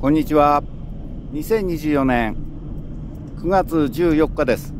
こんにちは。2024年9月14日です。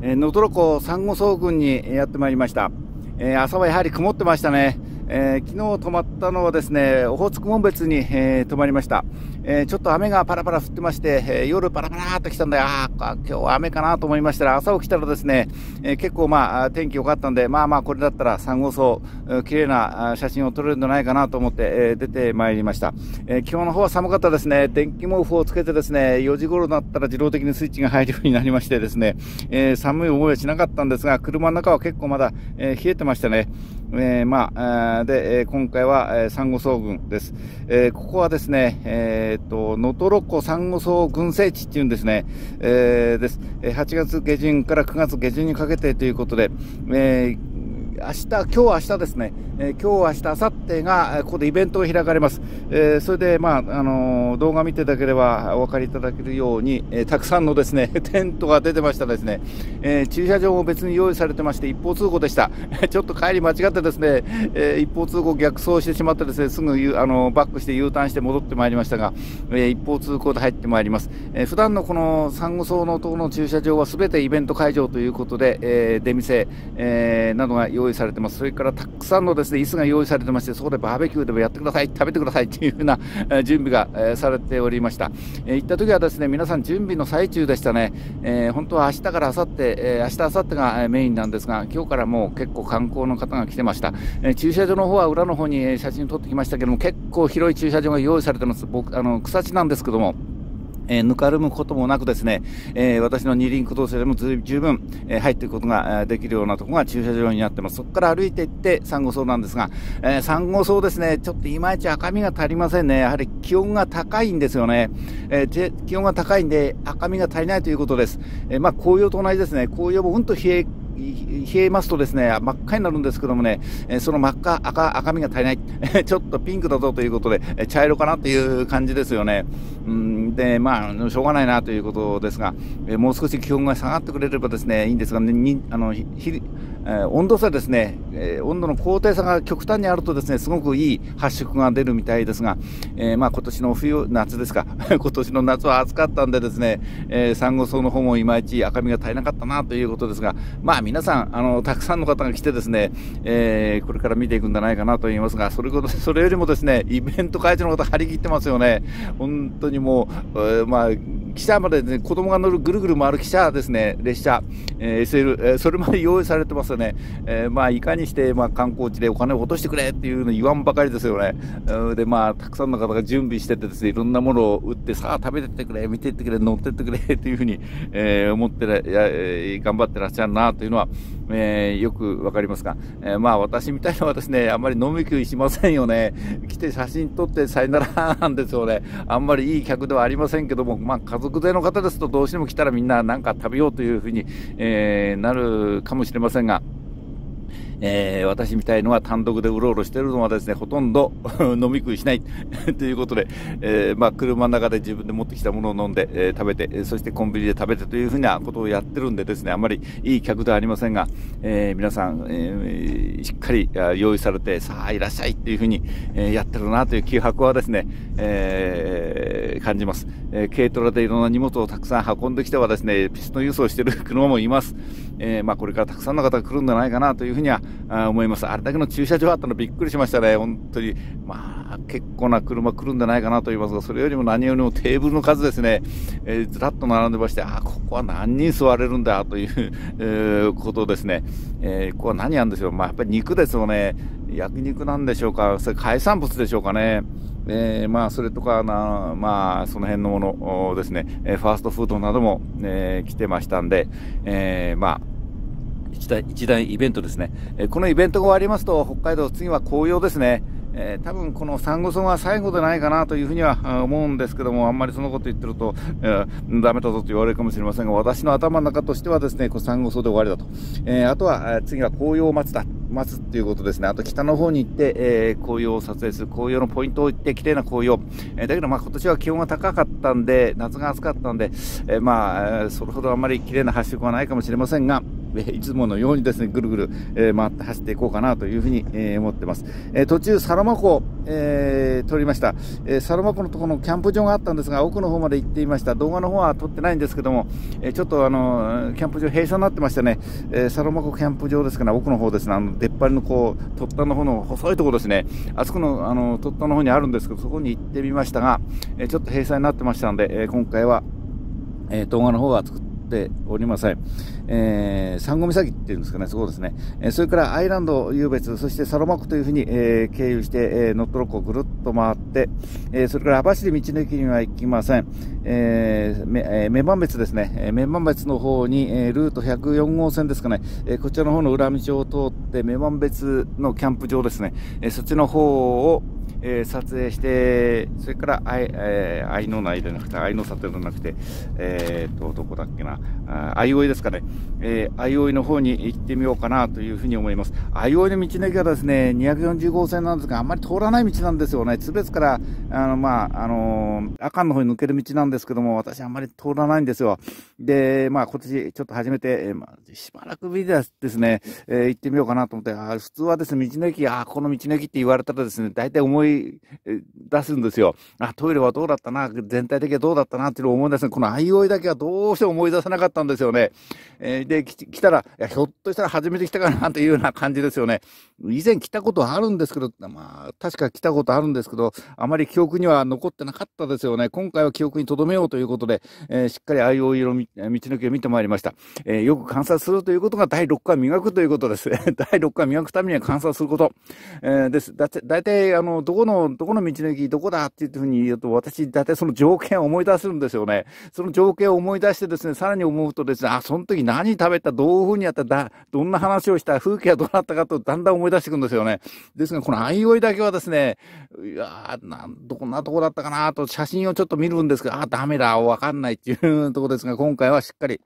能登湖サンゴ礁群にやってまいりました。えー、朝はやはり曇ってましたね。えー、昨日泊まったのはですね、オホーツク門別に、えー、泊まりました。えー、ちょっと雨がパラパラ降ってまして、えー、夜パラパラーっと来たんで、ああ、今日は雨かなと思いましたら、朝起きたらですね、えー、結構まあ、天気良かったんで、まあまあ、これだったらサンゴ礁、綺麗な写真を撮れるんじゃないかなと思って、え、出てまいりました。え、今日の方は寒かったですね。電気毛布をつけてですね、4時頃になったら自動的にスイッチが入るようになりましてですね、え、寒い思いはしなかったんですが、車の中は結構まだ、え、冷えてましたね。え、まあ、で、今回は、えー、サンゴ礁群です。え、ここはですね、えー、っと、能登湖サンゴ礁群生地っていうんですね、えー、です。8月下旬から9月下旬にかけてということで、えー明日、今日、明日ですね、えー、今日、明日、明後日が、ここでイベントが開かれます。えー、それで、まあ、あのー、動画見ていただければお分かりいただけるように、えー、たくさんのですね、テントが出てましたですね、えー、駐車場も別に用意されてまして、一方通行でした。ちょっと帰り間違ってですね、えー、一方通行逆走してしまってですね、すぐあのバックして U ターンして戻ってまいりましたが、えー、一方通行で入ってまいります。えー、普段のこのサンゴ礁のとの駐車場はすべてイベント会場ということで、えー、出店、えー、などが用意用意されてます。それからたくさんのですね、椅子が用意されてまして、そこでバーベキューでもやってください、食べてくださいというふうな準備が、えされておりました。え行った時はですね、皆さん準備の最中でしたね。えー、本当は明日から明後日、えー、明日明後日がメインなんですが、今日からもう結構観光の方が来てました。え駐車場の方は裏の方に写真撮ってきましたけども、結構広い駐車場が用意されてます。僕、あの、草地なんですけども、えー、ぬかるむこともなくですね、えー、私の二輪駆動車でも十分、えー、入っていくことができるようなところが駐車場になってます。そこから歩いていってサンゴ礁なんですが、えー、サンゴ礁ですね、ちょっといまいち赤みが足りませんね。やはり気温が高いんですよね。えー、気温が高いんで赤みが足りないということです。えー、まあ紅葉と同じですね。紅葉も本当冷え冷えますとですね、真っ赤になるんですけどもね、その真っ赤、赤、赤みが足りない。ちょっとピンクだぞということで、茶色かなっていう感じですよね。うんで、まあ、しょうがないなということですが、えもう少し気温が下がってくれればですね、いいんですが、ね、あのひえ、温度差ですね、え、温度の高低差が極端にあるとですね、すごくいい発色が出るみたいですが、えー、まあ今年の冬、夏ですか、今年の夏は暑かったんでですね、えー、サンゴ礁の方もいまいち赤みが足りなかったなということですが、まあ皆さん、あの、たくさんの方が来てですね、えー、これから見ていくんじゃないかなと言いますが、それこそ、それよりもですね、イベント会場の方張り切ってますよね。本当にもう、え、まあ、汽車まで、ね、子供が乗るぐるぐる回る汽車ですね、列車、えー、SL、え、それまで用意されてますよね。えー、まあ、いかにして、まあ、観光地でお金を落としてくれっていうの言わんばかりですよね。で、まあ、たくさんの方が準備しててですね、いろんなものを売って、さあ、食べてってくれ、見てってくれ、乗ってってくれっていうふうに、えー、思ってら、や頑張ってらっしゃるなというのは、えー、よくわかりますか、えー、まあ、私みたいな私ね、あんまり飲み食いしませんよね。来て写真撮ってさよならなんですよね。あんまりいい客ではありませんけども、まあ、家族での方ですとどうしても来たらみんななんか食べようというふうに、えー、なるかもしれませんが、えー、私みたいのは単独でうろうろしてるのはですね、ほとんど 飲み食いしない ということで、えー、まあ、車の中で自分で持ってきたものを飲んで、えー、食べて、そしてコンビニで食べてというふうなことをやってるんでですね、あまりいい客ではありませんが、え皆さん、えしっかり用意されて、さあいらっしゃいっていうふうに、えやってるなという気迫はですね、え感じます。え軽トラでいろんな荷物をたくさん運んできてはですね、ピストン輸送してる車もいます。えまあ、これからたくさんの方が来るんじゃないかなというふうには思います。あれだけの駐車場あったのびっくりしましたね。本当に。まあ、結構な車来るんじゃないかなと言いますが、それよりも何よりもテーブルの数ですね、えー、ずらっと並んでまして、あ、ここは何人座れるんだという、えー、ことですね。え、ここは何やんでしょう。まあ、やっぱり肉ですよね。焼肉なんでしょうか。それ海産物でしょうかね。えー、まあ、それとかな、まあ、その辺のものですね、えファーストフードなども、えー、来てましたんで、えー、まあ、一大一大イベントですね、えこのイベントが終わりますと、北海道、次は紅葉ですね。えー、多分このサンゴ礁が最後でないかなというふうには思うんですけども、あんまりそのこと言ってると、えー、ダメだぞと言われるかもしれませんが、私の頭の中としてはですね、こうサンゴ礁で終わりだと。えー、あとは、次は紅葉を待つだ。待つっていうことですね。あと北の方に行って、えー、紅葉を撮影する、紅葉のポイントを行って、綺麗な紅葉。えー、だけどまあ今年は気温が高かったんで、夏が暑かったんで、えー、まあ、それほどあんまり綺麗な発色はないかもしれませんが、いつものようにですね、ぐるぐる、え、回って走っていこうかなというふうに、え、思ってます。え、途中、サロマ湖、えー、撮りました。え、サロマ湖のところのキャンプ場があったんですが、奥の方まで行っていました。動画の方は撮ってないんですけども、え、ちょっとあの、キャンプ場閉鎖になってましてね、え、サロマ湖キャンプ場ですから、奥の方ですね、あの、出っ張りのこう、突端の方の細いところですね、あそこの、あの、突端の方にあるんですけど、そこに行ってみましたが、え、ちょっと閉鎖になってましたので、え、今回は、え、動画の方は作っておりません。えー、サンゴ岬っていうんですかね、そうですね。えー、それからアイランド湧別、そしてサロマ湖というふうに、えー、経由して、えー、ノットロックをぐるっと回って、えー、それから網走道の駅には行きません。えー、め、えー、女満別ですね。えー、女満別の方に、えー、ルート104号線ですかね。えー、こちらの方の裏道を通って、女満別のキャンプ場ですね。えー、そっちの方を、えー、撮影して、それから、あい、えー、愛の内でなくて、愛の里ではなくて、えー、と、どこだっけな、あ相生ですかね、えー、相生の方に行ってみようかなというふうに思います。相生の道の駅はですね、240号線なんですが、あんまり通らない道なんですよね。津別から、あの、まあ、あのー、阿寒の方に抜ける道なんですけども、私あんまり通らないんですよ。で、まあ、今年ちょっと初めて、えー、まあ、しばらくビデオですね、えー、行ってみようかなと思って、あ普通はですね、道の駅、あこの道の駅って言われたらですね、大体思思い出すんですよ。あ、トイレはどうだったな、全体的にはどうだったなっていうのを思い出すこの相生だけはどうして思い出せなかったんですよね。えー、で、来たら、いや、ひょっとしたら初めて来たかなというような感じですよね。以前来たことあるんですけど、まあ、確か来たことあるんですけど、あまり記憶には残ってなかったですよね。今回は記憶に留めようということで、えー、しっかり相生の道の駅を見てまいりました。えー、よく観察するということが第6回磨くということです。第6回磨くためには観察すること。えー、です。だいたい、あの、どこの、どこの道の駅、どこだっていうふうに言うと、私、だいたいその条件を思い出すんですよね。その条件を思い出してですね、さらに思うとですね、あ、その時何食べた、どういうふうにやった、だ、どんな話をした、風景はどうなったかと、だんだん思い出していくんですよね。ですが、この相生だけはですね、いや、なん、どんなとこだったかなと、写真をちょっと見るんですけど、あ、ダメだ、わかんないっていうところですが、今回はしっかり、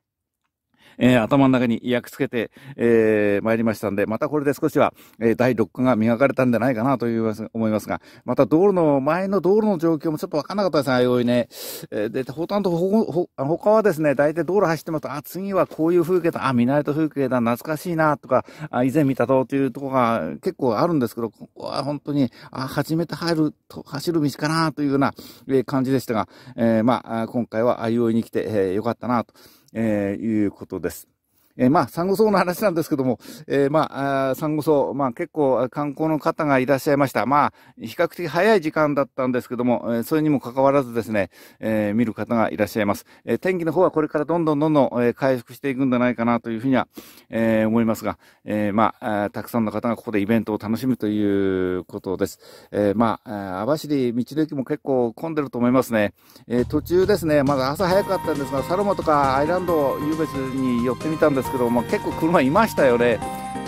えー、頭の中に焼き付けて、えー、参りましたんで、またこれで少しは、えー、第6課が磨かれたんじゃないかなという思いますが、また道路の、前の道路の状況もちょっとわかんなかったですね、ああいね。えー、で、ほとんどほ、ほ、他はですね、大体道路走ってますと、あ、次はこういう風景だ、あ、見慣れた風景だ、懐かしいな、とか、あ、以前見たとというとこが結構あるんですけど、ここは本当に、あ、初めて入る、と、走る道かな、というような、え、感じでしたが、えー、まあ、今回はあいうに来て、えー、よかったな、と、えー、いうことです。えー、まあ、サンゴ礁の話なんですけども、えー、まあ、あサンゴ礁、まあ結構観光の方がいらっしゃいました。まあ、比較的早い時間だったんですけども、えー、それにもかかわらずですね、えー、見る方がいらっしゃいます。えー、天気の方はこれからどんどんどんどん、えー、回復していくんじゃないかなというふうには、えー、思いますが、えー、まあ、たくさんの方がここでイベントを楽しむということです。えー、まあ、網走道の駅も結構混んでると思いますね。えー、途中ですね、まだ朝早かったんですが、サロマとかアイランド、湧別に寄ってみたんですですけど、まあ、結構車いましたよね、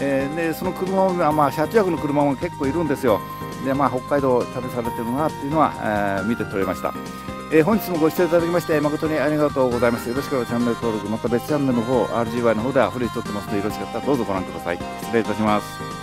えー、でその車も、まあ、車中泊の車も結構いるんですよ。で、まあ、北海道旅されてるなっていうのは、えー、見て取れました、えー、本日もご視聴いただきまして誠にありがとうございます。よろしければチャンネル登録また別チャンネルの方 RGY の方ではフリー撮ってますのでよろしかったらどうぞご覧ください。失礼いたします。